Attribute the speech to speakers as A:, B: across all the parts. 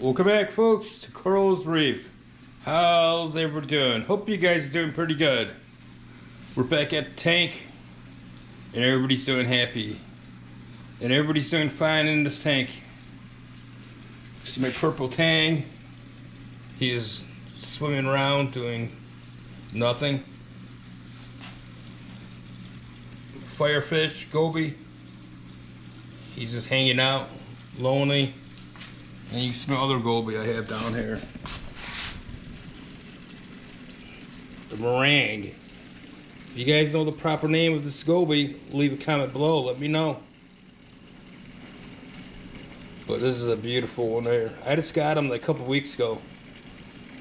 A: Welcome back, folks, to Corals Reef. How's everybody doing? Hope you guys are doing pretty good. We're back at the tank, and everybody's doing happy. And everybody's doing fine in this tank. See my purple tang. He is swimming around doing nothing. Firefish, Goby. He's just hanging out, lonely. And you can smell other goby I have down here. The meringue. If you guys know the proper name of this goby, leave a comment below. Let me know. But this is a beautiful one there. I just got like a couple weeks ago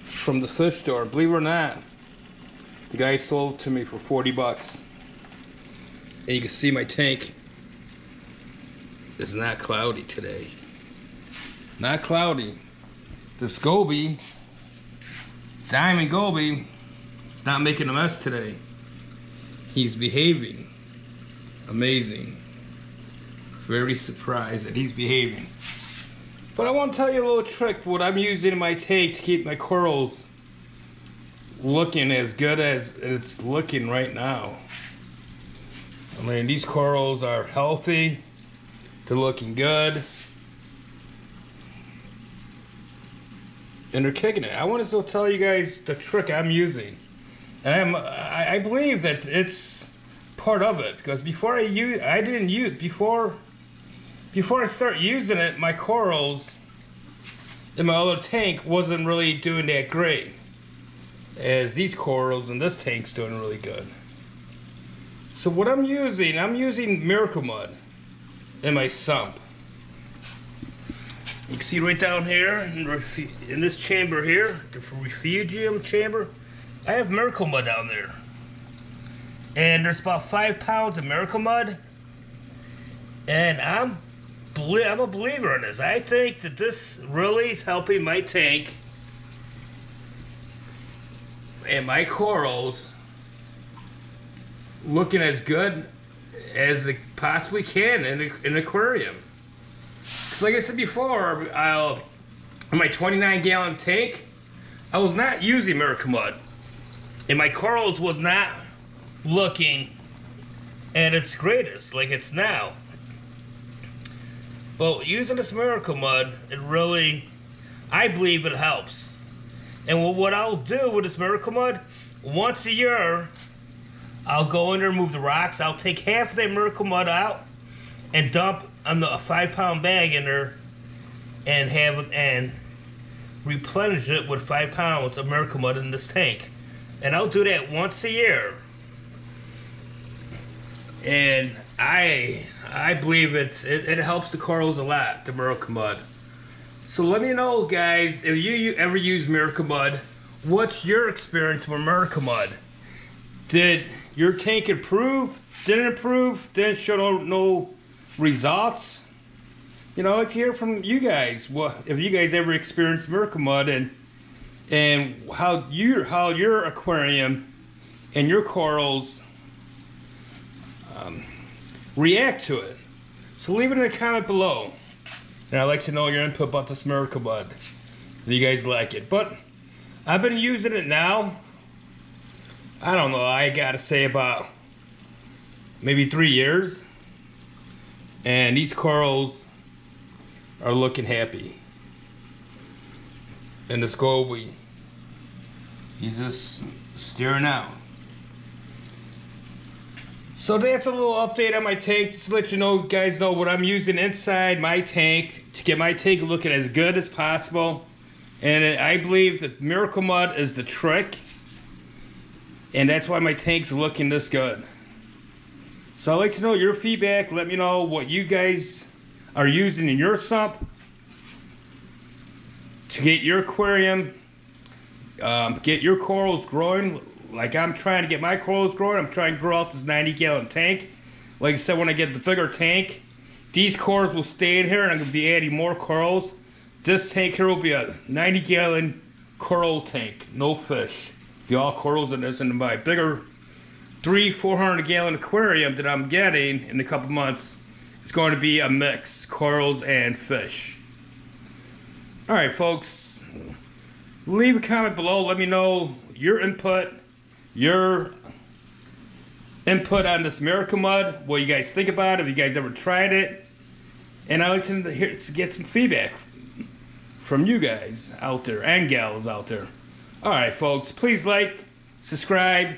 A: from the fish store. Believe it or not, the guy sold it to me for 40 bucks. And you can see my tank is not cloudy today. Not cloudy. This goby, Diamond Goby, is not making a mess today. He's behaving. Amazing. Very surprised that he's behaving. But I want to tell you a little trick what I'm using in my tank to keep my corals looking as good as it's looking right now. I mean, these corals are healthy. They're looking good. And they're kicking it. I want to still tell you guys the trick I'm using, and I'm I, I believe that it's part of it because before I use I didn't use before before I start using it, my corals in my other tank wasn't really doing that great. As these corals in this tank's doing really good. So what I'm using, I'm using Miracle Mud in my sump. You can see right down here in, in this chamber here, the refugium chamber, I have Miracle Mud down there. And there's about five pounds of Miracle Mud. And I'm, I'm a believer in this. I think that this really is helping my tank and my corals looking as good as they possibly can in an aquarium. So like I said before, I'll, in my 29 gallon tank, I was not using Miracle Mud. And my corals was not looking at its greatest like it's now. But using this Miracle Mud, it really, I believe it helps. And what I'll do with this Miracle Mud, once a year, I'll go in there and move the rocks. I'll take half of that Miracle Mud out and dump a five pound bag in there and have and replenish it with five pounds of Miracle Mud in this tank. And I'll do that once a year. And I I believe it's it, it helps the corals a lot, the Miracle Mud. So let me know, guys, if you, you ever use Miracle Mud, what's your experience with Miracle Mud? Did your tank improve? Didn't improve? Didn't show no, no results. You know, let's hear from you guys. Well, if you guys ever experienced Miracle Mud and and how you how your aquarium and your corals um, react to it. So leave it in a comment below. And I'd like to know your input about this Miracle Mud. If you guys like it. But I've been using it now. I don't know, I gotta say about maybe three years. And these corals are looking happy. And this goby, he's just staring out. So that's a little update on my tank, just to let you know, guys know what I'm using inside my tank to get my tank looking as good as possible. And I believe that Miracle Mud is the trick. And that's why my tank's looking this good. So I'd like to know your feedback. Let me know what you guys are using in your sump to get your aquarium, um, get your corals growing. Like I'm trying to get my corals growing. I'm trying to grow out this 90 gallon tank. Like I said, when I get the bigger tank, these corals will stay in here and I'm going to be adding more corals. This tank here will be a 90 gallon coral tank, no fish. Be all corals in this and my bigger three 400 gallon aquarium that I'm getting in a couple months is going to be a mix, corals and fish. All right, folks. Leave a comment below. Let me know your input, your input on this Miracle Mud. What you guys think about it? Have you guys ever tried it? And I like to hear, to get some feedback from you guys out there and gals out there. All right, folks. Please like, subscribe,